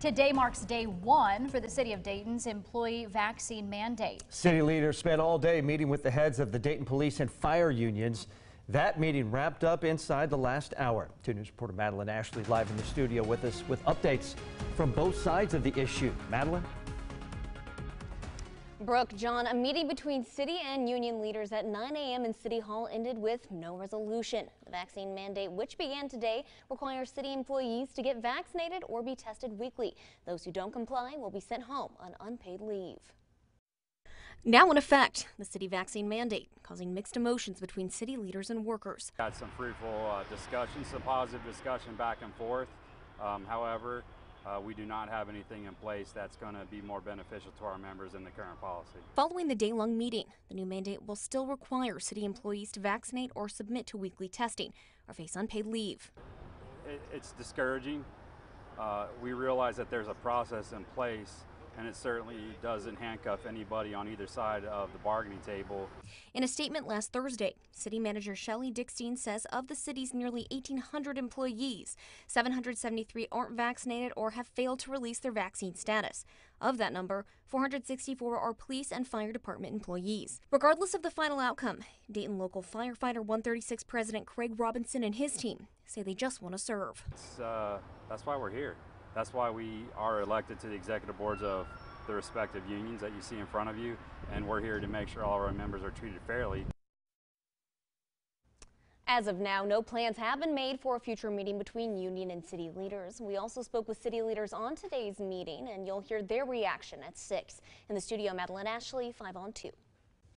Today marks day one for the city of Dayton's employee vaccine mandate. City leaders spent all day meeting with the heads of the Dayton Police and Fire unions. That meeting wrapped up inside the last hour. 2 News reporter Madeline Ashley live in the studio with us with updates from both sides of the issue. Madeline? Brooke, John, a meeting between city and union leaders at 9 a.m. in City Hall ended with no resolution. The vaccine mandate, which began today, requires city employees to get vaccinated or be tested weekly. Those who don't comply will be sent home on unpaid leave. Now in effect, the city vaccine mandate, causing mixed emotions between city leaders and workers. Had some fruitful uh, discussion, some positive discussion back and forth. Um, however, uh, we do not have anything in place that's going to be more beneficial to our members than the current policy. Following the day long meeting, the new mandate will still require city employees to vaccinate or submit to weekly testing or face unpaid leave. It, it's discouraging. Uh, we realize that there's a process in place and it certainly doesn't handcuff anybody on either side of the bargaining table. In a statement last Thursday, City Manager Shelley Dickstein says of the city's nearly 1,800 employees, 773 aren't vaccinated or have failed to release their vaccine status. Of that number, 464 are police and fire department employees. Regardless of the final outcome, Dayton local firefighter 136 President Craig Robinson and his team say they just want to serve. Uh, that's why we're here. That's why we are elected to the executive boards of the respective unions that you see in front of you, and we're here to make sure all of our members are treated fairly. As of now, no plans have been made for a future meeting between union and city leaders. We also spoke with city leaders on today's meeting, and you'll hear their reaction at 6. In the studio, Madeline Ashley, 5 on 2.